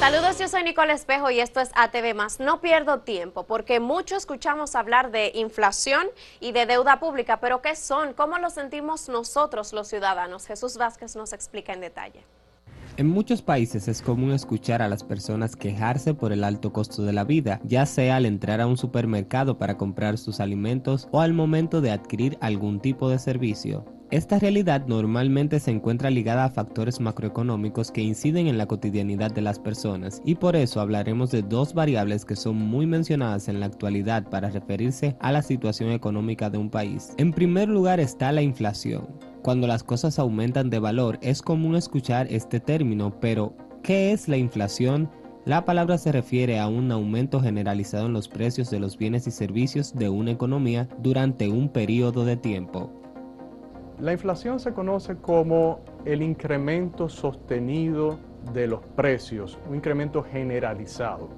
Saludos, yo soy Nicole Espejo y esto es ATV Más. No pierdo tiempo porque mucho escuchamos hablar de inflación y de deuda pública, pero ¿qué son? ¿Cómo lo sentimos nosotros los ciudadanos? Jesús Vázquez nos explica en detalle. En muchos países es común escuchar a las personas quejarse por el alto costo de la vida, ya sea al entrar a un supermercado para comprar sus alimentos o al momento de adquirir algún tipo de servicio. Esta realidad normalmente se encuentra ligada a factores macroeconómicos que inciden en la cotidianidad de las personas y por eso hablaremos de dos variables que son muy mencionadas en la actualidad para referirse a la situación económica de un país. En primer lugar está la inflación. Cuando las cosas aumentan de valor es común escuchar este término, pero ¿qué es la inflación? La palabra se refiere a un aumento generalizado en los precios de los bienes y servicios de una economía durante un periodo de tiempo. La inflación se conoce como el incremento sostenido de los precios, un incremento generalizado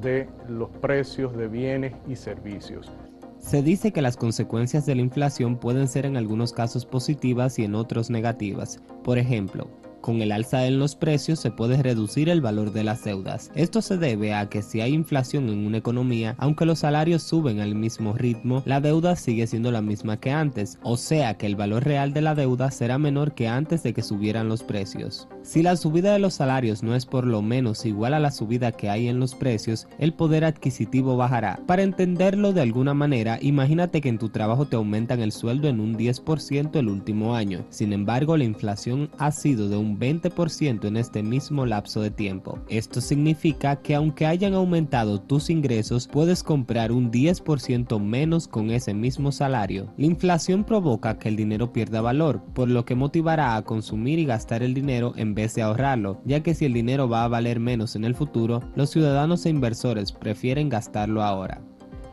de los precios de bienes y servicios. Se dice que las consecuencias de la inflación pueden ser en algunos casos positivas y en otros negativas. Por ejemplo, con el alza en los precios se puede reducir el valor de las deudas. Esto se debe a que si hay inflación en una economía, aunque los salarios suben al mismo ritmo, la deuda sigue siendo la misma que antes, o sea que el valor real de la deuda será menor que antes de que subieran los precios. Si la subida de los salarios no es por lo menos igual a la subida que hay en los precios, el poder adquisitivo bajará. Para entenderlo de alguna manera, imagínate que en tu trabajo te aumentan el sueldo en un 10% el último año. Sin embargo, la inflación ha sido de un 20% en este mismo lapso de tiempo. Esto significa que aunque hayan aumentado tus ingresos, puedes comprar un 10% menos con ese mismo salario. La inflación provoca que el dinero pierda valor, por lo que motivará a consumir y gastar el dinero en vez de ahorrarlo, ya que si el dinero va a valer menos en el futuro, los ciudadanos e inversores prefieren gastarlo ahora.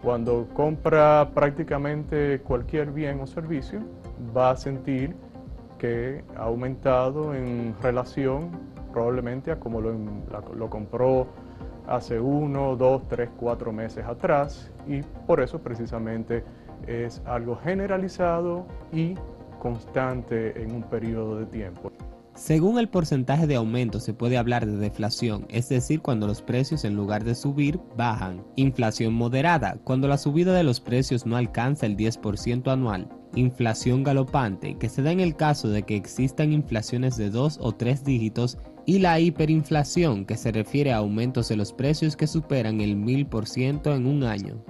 Cuando compra prácticamente cualquier bien o servicio, va a sentir que ha aumentado en relación probablemente a como lo, compró hace uno, dos, tres, cuatro meses atrás y por eso precisamente es algo generalizado y constante en un periodo de tiempo. Según el porcentaje de aumento se puede hablar de deflación, es decir, cuando los precios en lugar de subir bajan. Inflación moderada, cuando la subida de los precios no alcanza el 10% anual inflación galopante, que se da en el caso de que existan inflaciones de dos o tres dígitos, y la hiperinflación, que se refiere a aumentos de los precios que superan el 1000% en un año.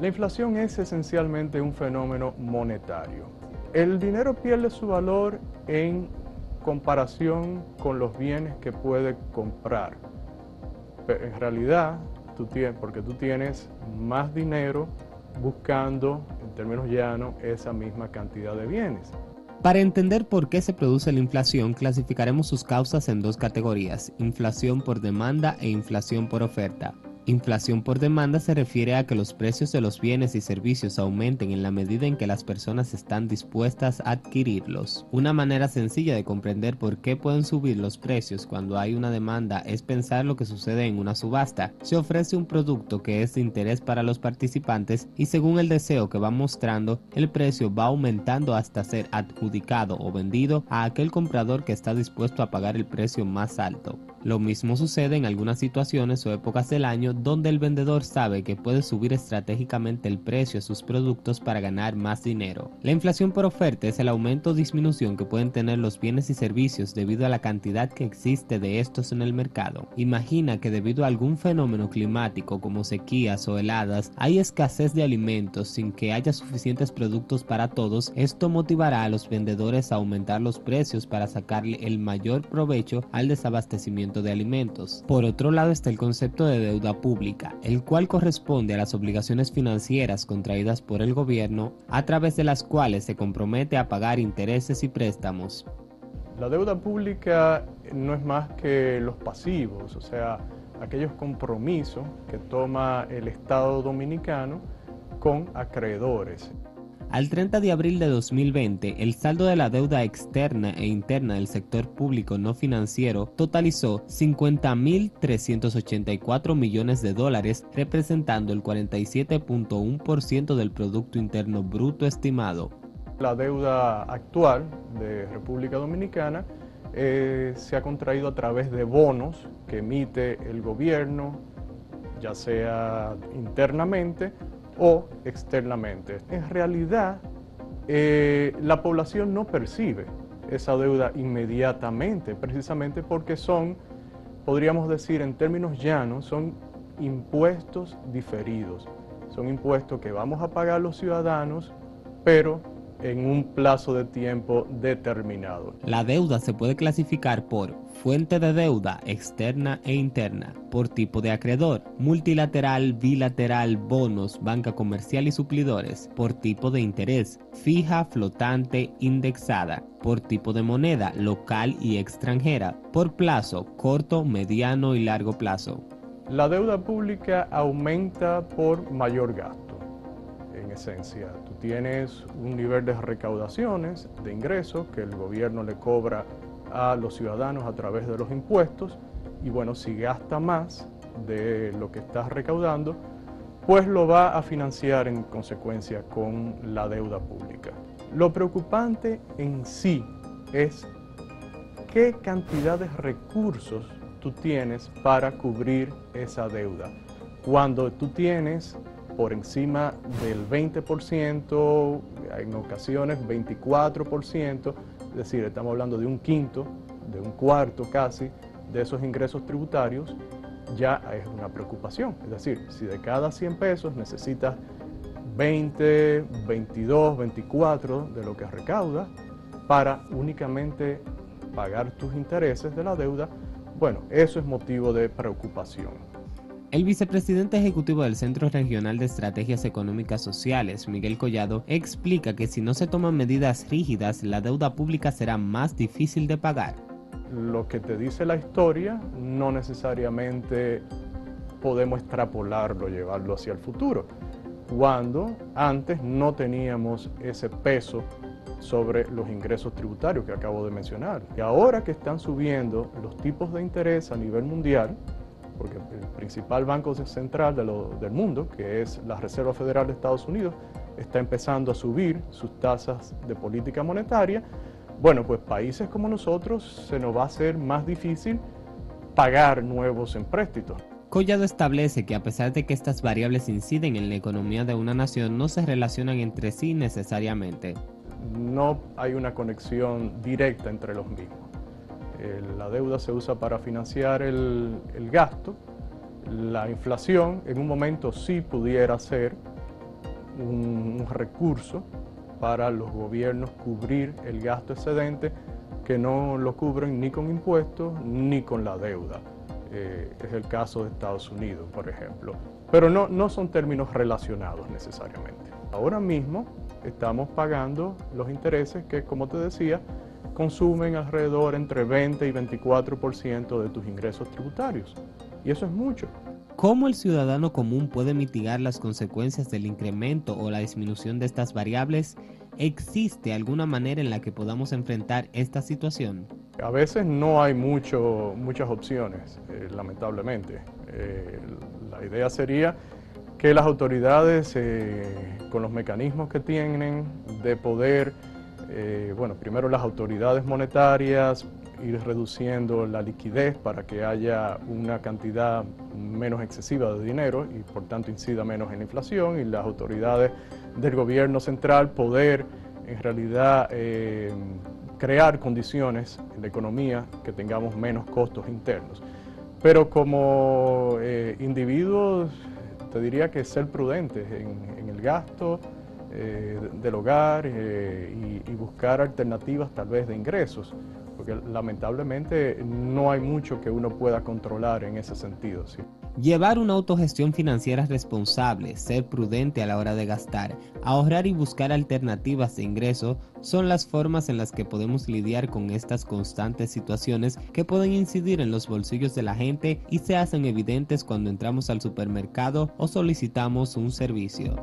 La inflación es esencialmente un fenómeno monetario. El dinero pierde su valor en comparación con los bienes que puede comprar. Pero en realidad, tú tienes, porque tú tienes más dinero buscando, en términos llanos, esa misma cantidad de bienes. Para entender por qué se produce la inflación, clasificaremos sus causas en dos categorías, inflación por demanda e inflación por oferta. Inflación por demanda se refiere a que los precios de los bienes y servicios aumenten en la medida en que las personas están dispuestas a adquirirlos. Una manera sencilla de comprender por qué pueden subir los precios cuando hay una demanda es pensar lo que sucede en una subasta. Se ofrece un producto que es de interés para los participantes y según el deseo que va mostrando, el precio va aumentando hasta ser adjudicado o vendido a aquel comprador que está dispuesto a pagar el precio más alto. Lo mismo sucede en algunas situaciones o épocas del año donde el vendedor sabe que puede subir estratégicamente el precio de sus productos para ganar más dinero. La inflación por oferta es el aumento o disminución que pueden tener los bienes y servicios debido a la cantidad que existe de estos en el mercado. Imagina que debido a algún fenómeno climático como sequías o heladas hay escasez de alimentos sin que haya suficientes productos para todos, esto motivará a los vendedores a aumentar los precios para sacarle el mayor provecho al desabastecimiento de alimentos. Por otro lado está el concepto de deuda pública, el cual corresponde a las obligaciones financieras contraídas por el gobierno a través de las cuales se compromete a pagar intereses y préstamos. La deuda pública no es más que los pasivos, o sea, aquellos compromisos que toma el Estado dominicano con acreedores. Al 30 de abril de 2020, el saldo de la deuda externa e interna del sector público no financiero totalizó 50.384 millones de dólares, representando el 47.1% del Producto Interno Bruto estimado. La deuda actual de República Dominicana eh, se ha contraído a través de bonos que emite el gobierno, ya sea internamente o externamente. En realidad, eh, la población no percibe esa deuda inmediatamente, precisamente porque son, podríamos decir en términos llanos, son impuestos diferidos. Son impuestos que vamos a pagar los ciudadanos, pero en un plazo de tiempo determinado. La deuda se puede clasificar por fuente de deuda externa e interna, por tipo de acreedor, multilateral, bilateral, bonos, banca comercial y suplidores, por tipo de interés, fija, flotante, indexada, por tipo de moneda, local y extranjera, por plazo, corto, mediano y largo plazo. La deuda pública aumenta por mayor gasto, esencia. Tú tienes un nivel de recaudaciones, de ingresos, que el gobierno le cobra a los ciudadanos a través de los impuestos, y bueno, si gasta más de lo que estás recaudando, pues lo va a financiar en consecuencia con la deuda pública. Lo preocupante en sí es qué cantidad de recursos tú tienes para cubrir esa deuda. Cuando tú tienes por encima del 20%, en ocasiones 24%, es decir, estamos hablando de un quinto, de un cuarto casi, de esos ingresos tributarios, ya es una preocupación. Es decir, si de cada 100 pesos necesitas 20, 22, 24 de lo que recaudas para únicamente pagar tus intereses de la deuda, bueno, eso es motivo de preocupación. El vicepresidente ejecutivo del Centro Regional de Estrategias Económicas Sociales, Miguel Collado, explica que si no se toman medidas rígidas, la deuda pública será más difícil de pagar. Lo que te dice la historia no necesariamente podemos extrapolarlo, llevarlo hacia el futuro, cuando antes no teníamos ese peso sobre los ingresos tributarios que acabo de mencionar. Y ahora que están subiendo los tipos de interés a nivel mundial, porque el principal banco central del mundo, que es la Reserva Federal de Estados Unidos, está empezando a subir sus tasas de política monetaria, bueno, pues países como nosotros se nos va a hacer más difícil pagar nuevos empréstitos. Collado establece que a pesar de que estas variables inciden en la economía de una nación, no se relacionan entre sí necesariamente no hay una conexión directa entre los mismos. La deuda se usa para financiar el, gasto. La inflación en un momento sí pudiera ser un, recurso para los gobiernos cubrir el gasto excedente que no lo cubren ni con impuestos ni con la deuda. Eh, es el caso de Estados Unidos, por ejemplo. Pero no, no son términos relacionados necesariamente. Ahora mismo estamos pagando los intereses que, como te decía, consumen alrededor entre 20 y 24% de tus ingresos tributarios. Y eso es mucho. ¿Cómo el ciudadano común puede mitigar las consecuencias del incremento o la disminución de estas variables? ¿Existe alguna manera en la que podamos enfrentar esta situación? A veces no hay mucho, muchas opciones, eh, lamentablemente. Eh, la idea sería que las autoridades, eh, con los mecanismos que tienen de poder, eh, bueno, primero las autoridades monetarias, ir reduciendo la liquidez para que haya una cantidad menos excesiva de dinero y por tanto incida menos en la inflación y las autoridades del gobierno central poder en realidad eh, crear condiciones en la economía que tengamos menos costos internos. Pero como individuos te diría que ser prudentes en, el gasto eh, del hogar eh, y, buscar alternativas tal vez de ingresos, porque lamentablemente no hay mucho que uno pueda controlar en ese sentido. Llevar una autogestión financiera responsable, ser prudente a la hora de gastar, ahorrar y buscar alternativas de ingreso son las formas en las que podemos lidiar con estas constantes situaciones que pueden incidir en los bolsillos de la gente y se hacen evidentes cuando entramos al supermercado o solicitamos un servicio.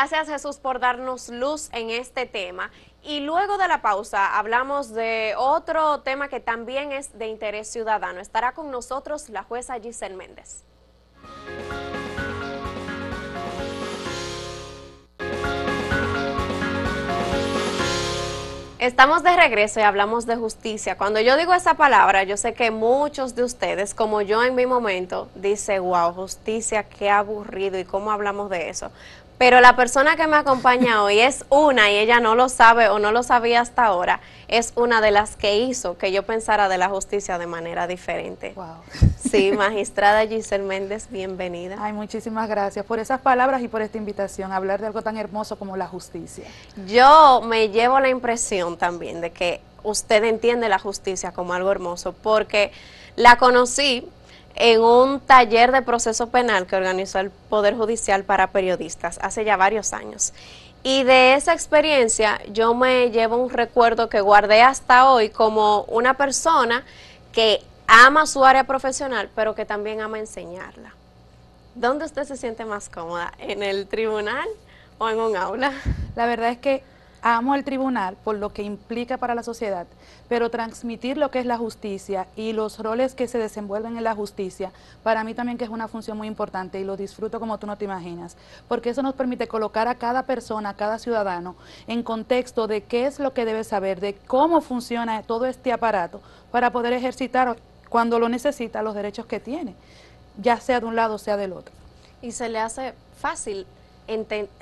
Gracias Jesús por darnos luz en este tema. Y luego de la pausa hablamos de otro tema que también es de interés ciudadano. Estará con nosotros la jueza Giselle Méndez. Estamos de regreso y hablamos de justicia. Cuando yo digo esa palabra, yo sé que muchos de ustedes, como yo en mi momento, dice, wow, justicia, qué aburrido y cómo hablamos de eso. Pero la persona que me acompaña hoy es una, y ella no lo sabe o no lo sabía hasta ahora, es una de las que hizo que yo pensara de la justicia de manera diferente. Wow. Sí, magistrada Giselle Méndez, bienvenida. Ay, muchísimas gracias por esas palabras y por esta invitación a hablar de algo tan hermoso como la justicia. Yo me llevo la impresión también de que usted entiende la justicia como algo hermoso, porque la conocí en un taller de proceso penal que organizó el Poder Judicial para periodistas hace ya varios años. Y de esa experiencia yo me llevo un recuerdo que guardé hasta hoy como una persona que ama su área profesional, pero que también ama enseñarla. ¿Dónde usted se siente más cómoda? ¿En el tribunal o en un aula? La verdad es que amo el tribunal por lo que implica para la sociedad, pero transmitir lo que es la justicia y los roles que se desenvuelven en la justicia, para mí también que es una función muy importante y lo disfruto como tú no te imaginas, porque eso nos permite colocar a cada persona, a cada ciudadano, en contexto de qué es lo que debe saber, de cómo funciona todo este aparato para poder ejercitar cuando lo necesita los derechos que tiene, ya sea de un lado sea del otro. Y se le hace fácil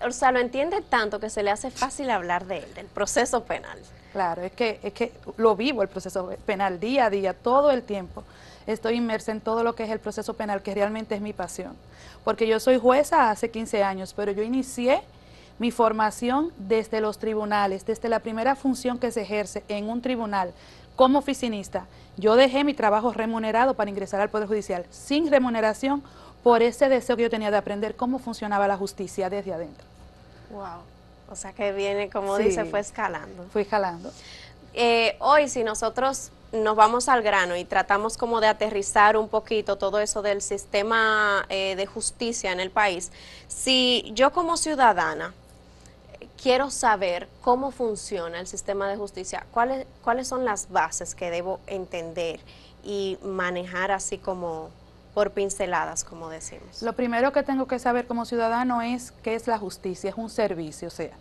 o sea, lo entiende tanto que se le hace fácil hablar de él, del proceso penal. Claro, es que, es que lo vivo el proceso penal día a día, todo el tiempo. Estoy inmersa en todo lo que es el proceso penal, que realmente es mi pasión. Porque yo soy jueza hace 15 años, pero yo inicié mi formación desde los tribunales, desde la primera función que se ejerce en un tribunal como oficinista. Yo dejé mi trabajo remunerado para ingresar al Poder Judicial sin remuneración por ese deseo que yo tenía de aprender cómo funcionaba la justicia desde adentro. Wow. O sea que viene, como dice, fue escalando. Fui escalando. Eh, hoy, si nosotros nos vamos al grano y tratamos como de aterrizar un poquito todo eso del sistema eh, de justicia en el país, si yo como ciudadana quiero saber cómo funciona el sistema de justicia, cuáles, cuáles son las bases que debo entender y manejar así como por pinceladas, como decimos. Lo primero que tengo que saber como ciudadano es qué es la justicia, es un servicio, o sea,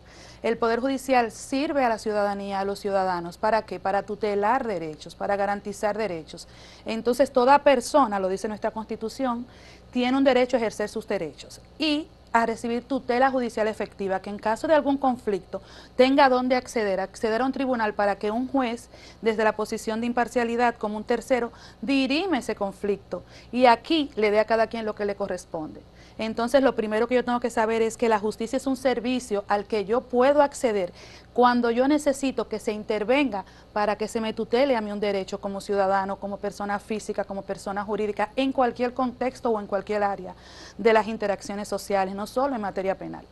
el Poder Judicial sirve a la ciudadanía, a los ciudadanos, ¿para qué? Para tutelar derechos, para garantizar derechos. Entonces, toda persona, lo dice nuestra Constitución, tiene un derecho a ejercer sus derechos. Y a recibir tutela judicial efectiva, que en caso de algún conflicto tenga donde acceder, acceder a un tribunal para que un juez, desde la posición de imparcialidad como un tercero, dirime ese conflicto y aquí le dé a cada quien lo que le corresponde. Entonces, lo primero que yo tengo que saber es que la justicia es un servicio al que yo puedo acceder cuando yo necesito que se intervenga para que se me tutele a mí un derecho como ciudadano, como persona física, como persona jurídica, en cualquier contexto o en cualquier área de las interacciones sociales, no solo en materia penal.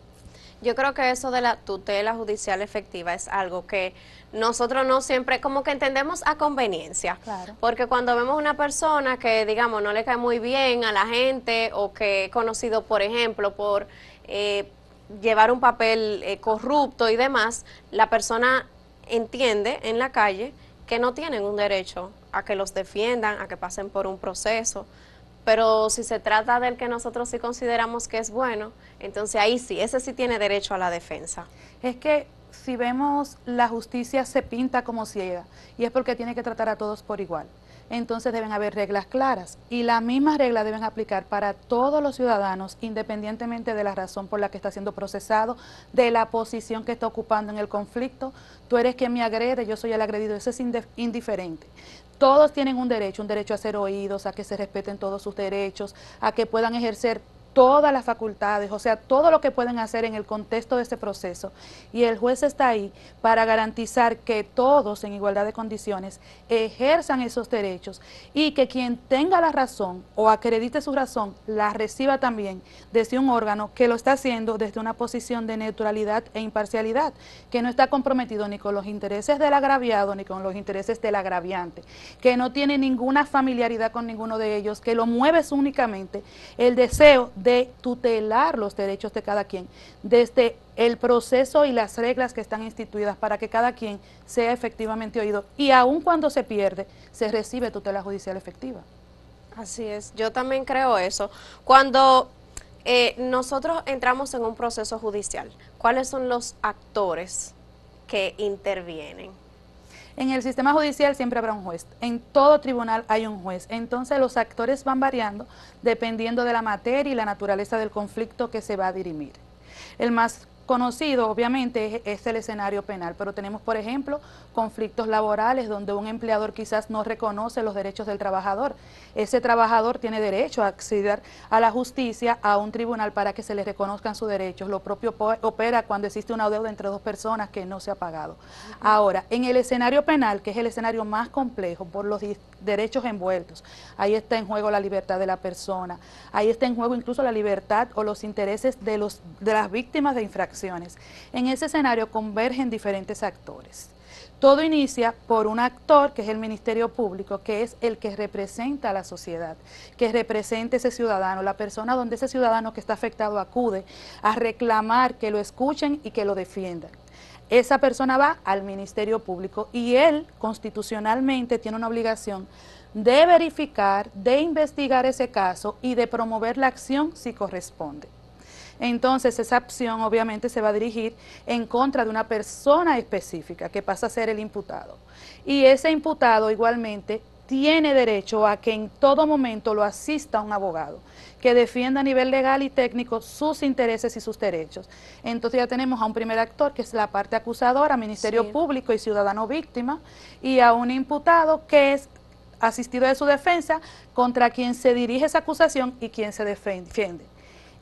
Yo creo que eso de la tutela judicial efectiva es algo que nosotros no siempre, como que entendemos a conveniencia. Porque cuando vemos una persona que, digamos, no le cae muy bien a la gente o que he conocido, por ejemplo, por eh, llevar un papel eh, corrupto y demás, la persona entiende en la calle que no tienen un derecho a que los defiendan, a que pasen por un proceso. Pero si se trata del que nosotros sí consideramos que es bueno, entonces ahí sí, ese sí tiene derecho a la defensa. Es que si vemos la justicia se pinta como ciega y es porque tiene que tratar a todos por igual. Entonces deben haber reglas claras y las mismas reglas deben aplicar para todos los ciudadanos independientemente de la razón por la que está siendo procesado, de la posición que está ocupando en el conflicto. Tú eres quien me agrede, yo soy el agredido, eso es indiferente. Todos tienen un derecho, un derecho a ser oídos, a que se respeten todos sus derechos, a que puedan ejercer todas las facultades, o sea, todo lo que pueden hacer en el contexto de ese proceso. Y el juez está ahí para garantizar que todos en igualdad de condiciones ejerzan esos derechos y que quien tenga la razón o acredite su razón la reciba también desde un órgano que lo está haciendo desde una posición de neutralidad e imparcialidad, que no está comprometido ni con los intereses del agraviado ni con los intereses del agraviante, que no tiene ninguna familiaridad con ninguno de ellos, que lo mueve únicamente el deseo de tutelar los derechos de cada quien, desde el proceso y las reglas que están instituidas para que cada quien sea efectivamente oído. Y aun cuando se pierde, se recibe tutela judicial efectiva. Así es, yo también creo eso. Cuando eh, nosotros entramos en un proceso judicial, ¿cuáles son los actores que intervienen? En el sistema judicial siempre habrá un juez. En todo tribunal hay un juez. Entonces los actores van variando dependiendo de la materia y la naturaleza del conflicto que se va a dirimir. El más conocido, obviamente, es, el escenario penal, pero tenemos, por ejemplo, conflictos laborales donde un empleador quizás no reconoce los derechos del trabajador. Ese trabajador tiene derecho a acceder a la justicia, a un tribunal para que se le reconozcan sus derechos. Lo propio opera cuando existe una deuda entre dos personas que no se ha pagado. Ahora, en el escenario penal, que es el escenario más complejo por los derechos envueltos, ahí está en juego la libertad de la persona, ahí está en juego incluso la libertad o los intereses de, los, de las víctimas de En ese escenario convergen diferentes actores. Todo inicia por un actor que es el Ministerio Público, que es el que representa a la sociedad, que representa a ese ciudadano, la persona donde ese ciudadano que está afectado acude a reclamar que lo escuchen y que lo defiendan. Esa persona va al Ministerio Público y él constitucionalmente tiene una obligación de verificar, de investigar ese caso y de promover la acción si corresponde entonces esa acción obviamente se va a dirigir en contra de una persona específica que pasa a ser el imputado. Y ese imputado igualmente tiene derecho a que en todo momento lo asista un abogado que defienda a nivel legal y técnico sus intereses y sus derechos. Entonces ya tenemos a un primer actor que es la parte acusadora, Ministerio Público y Ciudadano Víctima, y a un imputado que es asistido de su defensa contra quien se dirige esa acusación y quien se defiende.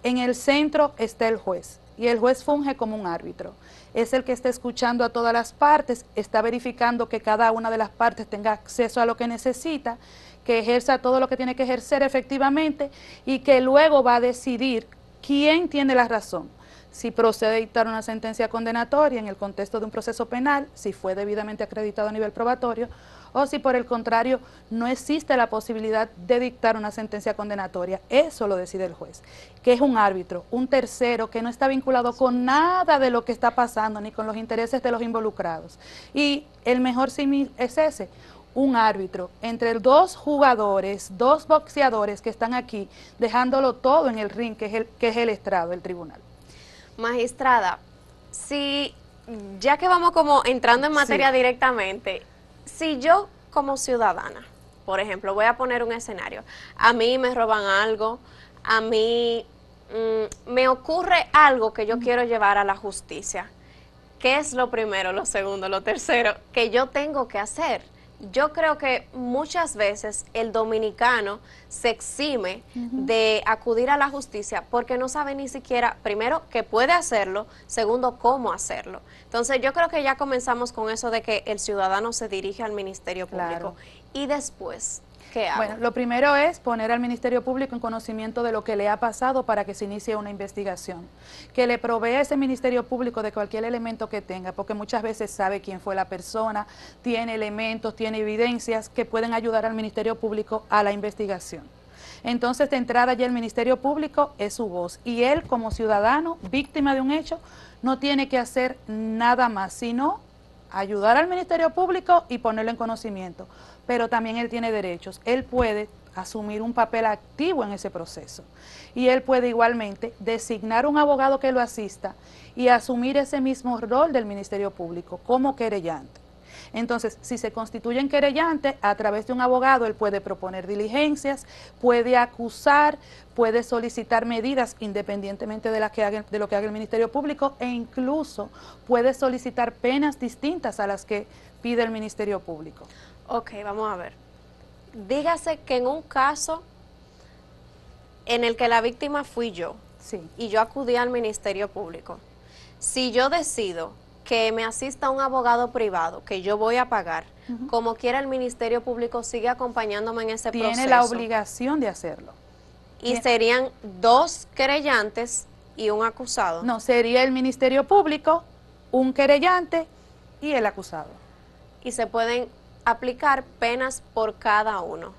En el centro está el juez y el juez funge como un árbitro. Es el que está escuchando a todas las partes, está verificando que cada una de las partes tenga acceso a lo que necesita, que ejerza todo lo que tiene que ejercer efectivamente y que luego va a decidir quién tiene la razón. Si procede a dictar una sentencia condenatoria en el contexto de un proceso penal, si fue debidamente acreditado a nivel probatorio, o si por el contrario no existe la posibilidad de dictar una sentencia condenatoria. Eso lo decide el juez, que es un árbitro, un tercero que no está vinculado con nada de lo que está pasando ni con los intereses de los involucrados. Y el mejor símil es ese, un árbitro entre dos jugadores, dos boxeadores que están aquí, dejándolo todo en el ring, que es el, que es el estrado, el tribunal. Magistrada, si ya que vamos como entrando en materia directamente, si yo como ciudadana, por ejemplo, voy a poner un escenario, a mí me roban algo, a mí mm, me ocurre algo que yo quiero llevar a la justicia, ¿qué es lo primero, lo segundo, lo tercero que yo tengo que hacer? Yo creo que muchas veces el dominicano se exime de acudir a la justicia porque no sabe ni siquiera, primero, que puede hacerlo, segundo, cómo hacerlo. Entonces yo creo que ya comenzamos con eso de que el ciudadano se dirige al Ministerio Público y después bueno, lo primero es poner al Ministerio Público en conocimiento de lo que le ha pasado para que se inicie una investigación. Que le provea ese Ministerio Público de cualquier elemento que tenga, porque muchas veces sabe quién fue la persona, tiene elementos, tiene evidencias que pueden ayudar al Ministerio Público a la investigación. Entonces, de entrada ya el Ministerio Público es su voz y él como ciudadano, víctima de un hecho, no tiene que hacer nada más, sino ayudar al Ministerio Público y ponerlo en conocimiento. Pero también él tiene derechos. Él puede asumir un papel activo en ese proceso. Y él puede igualmente designar un abogado que lo asista y asumir ese mismo rol del Ministerio Público como querellante. Entonces, si se constituye en querellante, a través de un abogado, él puede proponer diligencias, puede acusar, puede solicitar medidas independientemente de, que de lo que haga el Ministerio Público e incluso puede solicitar penas distintas a las que pide el Ministerio Público. Ok, vamos a ver. Dígase que en un caso en el que la víctima fui yo sí. y yo acudí al Ministerio Público, si yo decido que me asista un abogado privado que yo voy a pagar, como quiera el Ministerio Público sigue acompañándome en ese proceso. Tiene la obligación de hacerlo. Y serían dos querellantes y un acusado. No, sería el Ministerio Público, un querellante y el acusado. Y se pueden aplicar penas por cada uno.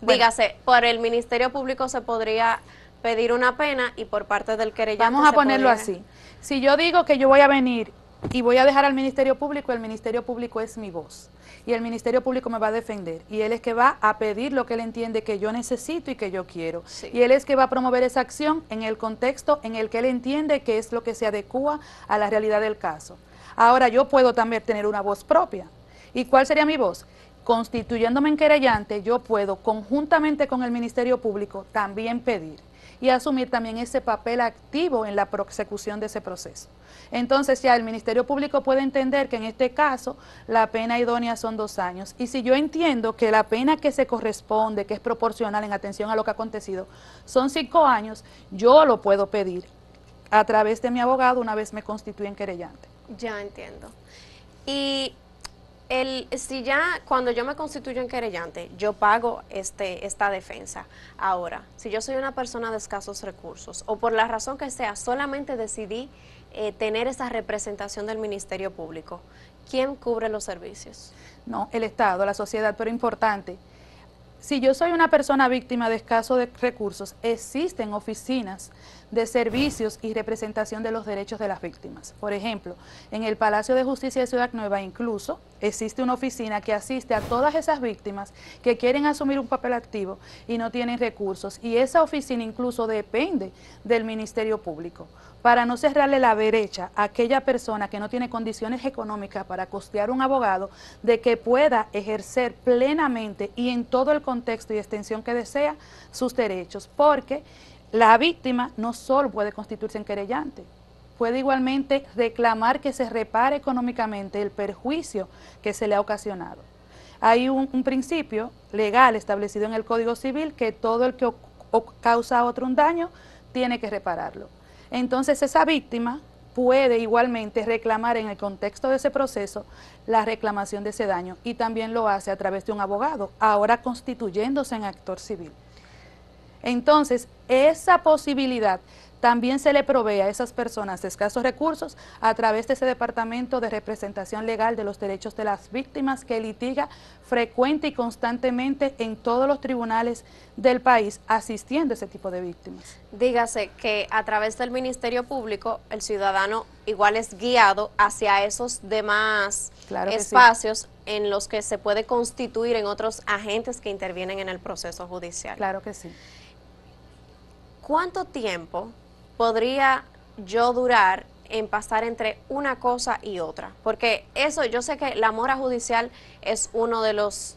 Dígase, por el Ministerio Público se podría pedir una pena y por parte del querellante Vamos a ponerlo así. Si yo digo que yo voy a venir y voy a dejar al Ministerio Público, el Ministerio Público es mi voz y el Ministerio Público me va a defender y él es que va a pedir lo que él entiende que yo necesito y que yo quiero y él es que va a promover esa acción en el contexto en el que él entiende que es lo que se adecua a la realidad del caso. Ahora yo puedo también tener una voz propia ¿Y cuál sería mi voz? Constituyéndome en querellante, yo puedo, conjuntamente con el Ministerio Público, también pedir y asumir también ese papel activo en la prosecución de ese proceso. Entonces ya el Ministerio Público puede entender que en este caso la pena idónea son dos años. Y si yo entiendo que la pena que se corresponde, que es proporcional en atención a lo que ha acontecido, son cinco años, yo lo puedo pedir a través de mi abogado una vez me constituyen querellante. Ya entiendo. Y el, si ya cuando yo me constituyo en querellante, yo pago este, esta defensa. Ahora, si yo soy una persona de escasos recursos o por la razón que sea, solamente decidí eh, tener esa representación del Ministerio Público, ¿quién cubre los servicios? No, el Estado, la sociedad, pero importante. Si yo soy una persona víctima de escasos recursos, existen oficinas de servicios y representación de los derechos de las víctimas. Por ejemplo, en el Palacio de Justicia de Ciudad Nueva incluso existe una oficina que asiste a todas esas víctimas que quieren asumir un papel activo y no tienen recursos. Y esa oficina incluso depende del Ministerio Público para no cerrarle la brecha a aquella persona que no tiene condiciones económicas para costear un abogado, de que pueda ejercer plenamente y en todo el contexto y extensión que desea sus derechos, porque la víctima no solo puede constituirse en querellante, puede igualmente reclamar que se repare económicamente el perjuicio que se le ha ocasionado. Hay un, principio legal establecido en el Código Civil que todo el que causa a otro un daño tiene que repararlo. Entonces esa víctima puede igualmente reclamar en el contexto de ese proceso la reclamación de ese daño y también lo hace a través de un abogado, ahora constituyéndose en actor civil. Entonces, esa posibilidad también se le provee a esas personas de escasos recursos a través de ese Departamento de Representación Legal de los Derechos de las Víctimas que litiga frecuente y constantemente en todos los tribunales del país asistiendo a ese tipo de víctimas. Dígase que a través del Ministerio Público el ciudadano igual es guiado hacia esos demás espacios en los que se puede constituir en otros agentes que intervienen en el proceso judicial. Claro que sí. ¿cuánto tiempo podría yo durar en pasar entre una cosa y otra? Porque eso, yo sé que la mora judicial es uno de los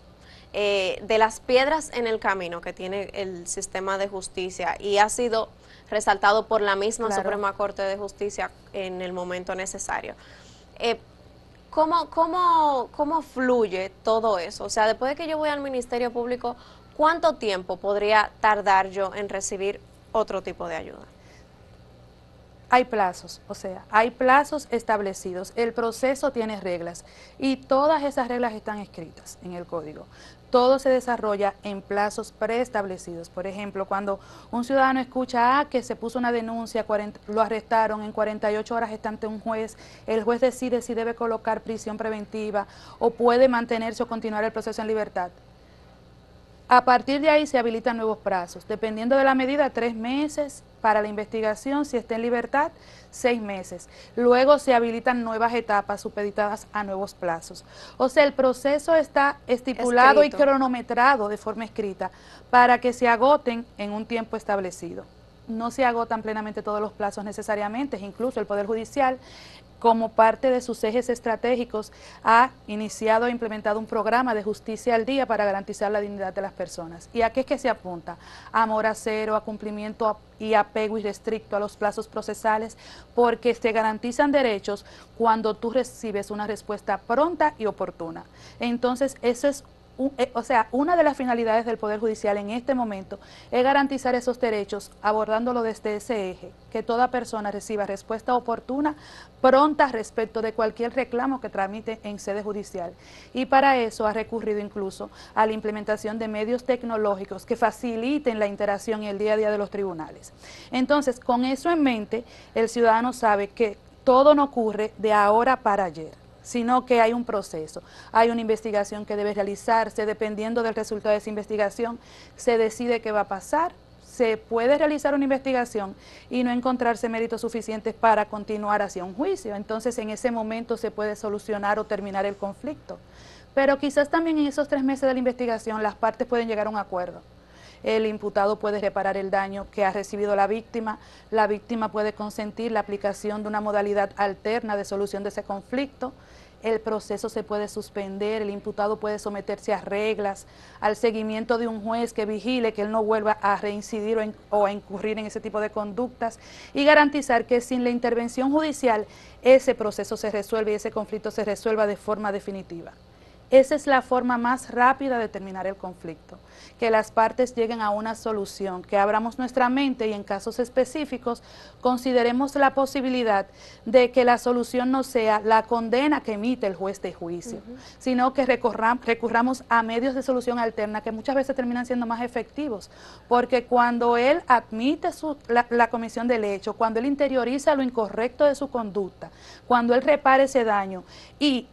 eh, de las piedras en el camino que tiene el sistema de justicia y ha sido resaltado por la misma Suprema Corte de Justicia en el momento necesario. Eh, ¿cómo, cómo, ¿Cómo fluye todo eso? O sea, después de que yo voy al Ministerio Público, ¿cuánto tiempo podría tardar yo en recibir otro tipo de ayuda. Hay plazos, o sea, hay plazos establecidos. El proceso tiene reglas y todas esas reglas están escritas en el código. Todo se desarrolla en plazos preestablecidos. Por ejemplo, cuando un ciudadano escucha ah, que se puso una denuncia, lo arrestaron, en 48 horas está ante un juez, el juez decide si debe colocar prisión preventiva o puede mantenerse o continuar el proceso en libertad. A partir de ahí se habilitan nuevos plazos, dependiendo de la medida, tres meses para la investigación, si está en libertad, seis meses. Luego se habilitan nuevas etapas supeditadas a nuevos plazos. O sea, el proceso está estipulado y cronometrado de forma escrita para que se agoten en un tiempo establecido. No se agotan plenamente todos los plazos necesariamente, incluso el Poder Judicial como parte de sus ejes estratégicos, ha iniciado e implementado un programa de justicia al día para garantizar la dignidad de las personas. ¿Y a qué es que se apunta? Amor a cero, a cumplimiento y apego irrestricto a los plazos procesales, porque se garantizan derechos cuando tú recibes una respuesta pronta y oportuna. Entonces, eso es eh, o sea, una de las finalidades del Poder Judicial en este momento es garantizar esos derechos abordándolo desde ese eje, que toda persona reciba respuesta oportuna, pronta respecto de cualquier reclamo que tramite en sede judicial. Y para eso ha recurrido incluso a la implementación de medios tecnológicos que faciliten la interacción y el día a día de los tribunales. Entonces, con eso en mente, el ciudadano sabe que todo no ocurre de ahora para ayer sino que hay un proceso, hay una investigación que debe realizarse, dependiendo del resultado de esa investigación, se decide qué va a pasar, se puede realizar una investigación y no encontrarse méritos suficientes para continuar hacia un juicio, entonces en ese momento se puede solucionar o terminar el conflicto. Pero quizás también en esos tres meses de la investigación las partes pueden llegar a un acuerdo el imputado puede reparar el daño que ha recibido la víctima, la víctima puede consentir la aplicación de una modalidad alterna de solución de ese conflicto el proceso se puede suspender, el imputado puede someterse a reglas, al seguimiento de un juez que vigile que él no vuelva a reincidir o, a incurrir en ese tipo de conductas y garantizar que sin la intervención judicial ese proceso se resuelve y ese conflicto se resuelva de forma definitiva. Esa es la forma más rápida de terminar el conflicto, que las partes lleguen a una solución, que abramos nuestra mente y en casos específicos consideremos la posibilidad de que la solución no sea la condena que emite el juez de juicio, sino que recurramos a medios de solución alterna que muchas veces terminan siendo más efectivos, porque cuando él admite la, la comisión del hecho, cuando él interioriza lo incorrecto de su conducta, cuando él repara ese daño y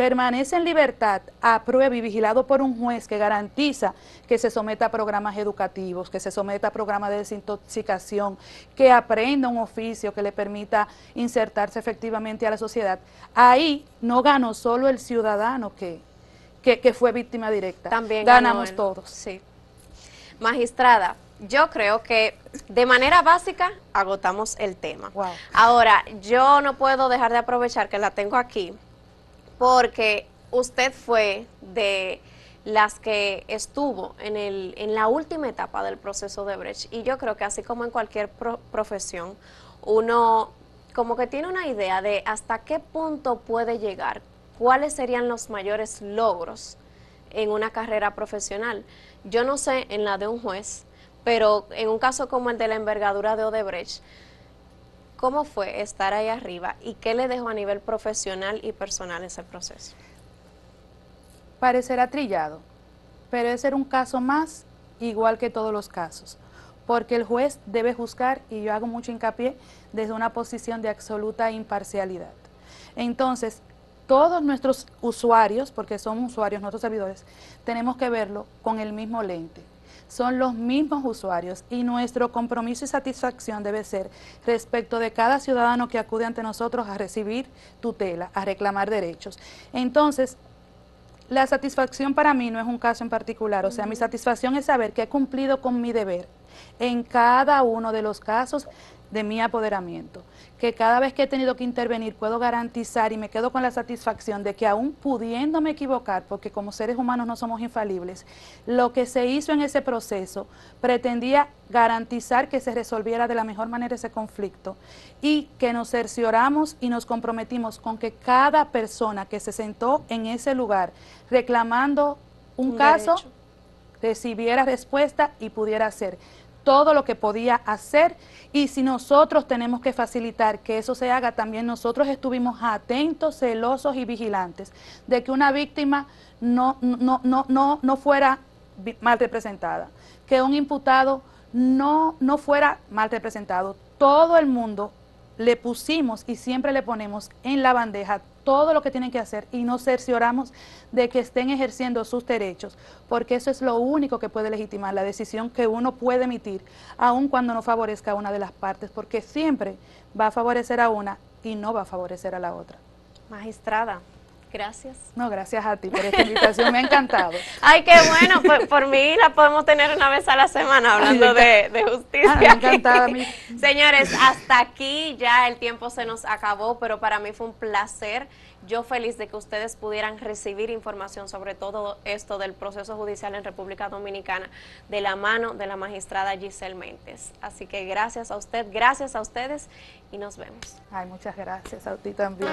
permanece en libertad, aprueba y vigilado por un juez que garantiza que se someta a programas educativos, que se someta a programas de desintoxicación, que aprenda un oficio que le permita insertarse efectivamente a la sociedad. Ahí no ganó solo el ciudadano que, que, fue víctima directa. También ganamos todos. Sí. Magistrada, yo creo que de manera básica agotamos el tema. Ahora, yo no puedo dejar de aprovechar que la tengo aquí porque usted fue de las que estuvo en, el, en la última etapa del proceso de Brecht y yo creo que así como en cualquier profesión, uno como que tiene una idea de hasta qué punto puede llegar, cuáles serían los mayores logros en una carrera profesional. Yo no sé en la de un juez, pero en un caso como el de la envergadura de Odebrecht, ¿Cómo fue estar ahí arriba y qué le dejó a nivel profesional y personal ese proceso? Parecerá trillado, pero es ser un caso más igual que todos los casos, porque el juez debe juzgar, y yo hago mucho hincapié, desde una posición de absoluta imparcialidad. Entonces, todos nuestros usuarios, porque son usuarios, nuestros servidores, tenemos que verlo con el mismo lente son los mismos usuarios y nuestro compromiso y satisfacción debe ser respecto de cada ciudadano que acude ante nosotros a recibir tutela, a reclamar derechos. Entonces, la satisfacción para mí no es un caso en particular, o sea, mi satisfacción es saber que he cumplido con mi deber en cada uno de los casos de mi apoderamiento, que cada vez que he tenido que intervenir puedo garantizar y me quedo con la satisfacción de que aún pudiéndome equivocar, porque como seres humanos no somos infalibles, lo que se hizo en ese proceso pretendía garantizar que se resolviera de la mejor manera ese conflicto y que nos cercioramos y nos comprometimos con que cada persona que se sentó en ese lugar reclamando un, caso recibiera respuesta y pudiera hacer todo lo que podía hacer y si nosotros tenemos que facilitar que eso se haga, también nosotros estuvimos atentos, celosos y vigilantes de que una víctima no, no, no, no, no fuera mal representada, que un imputado no, no fuera mal representado. Todo el mundo le pusimos y siempre le ponemos en la bandeja todo lo que tienen que hacer y nos cercioramos de que estén ejerciendo sus derechos, porque eso es lo único que puede legitimar la decisión que uno puede emitir, aun cuando no favorezca a una de las partes, porque siempre va a favorecer a una y no va a favorecer a la otra. Magistrada, Gracias. No, gracias a ti por esta invitación, me ha encantado. Ay, qué bueno, por, mí la podemos tener una vez a la semana hablando de, justicia. me ha encantado a mí. Señores, hasta aquí ya el tiempo se nos acabó, pero para mí fue un placer. Yo feliz de que ustedes pudieran recibir información sobre todo esto del proceso judicial en República Dominicana de la mano de la magistrada Giselle Méndez. Así que gracias a usted, gracias a ustedes y nos vemos. Ay, muchas gracias a ti también.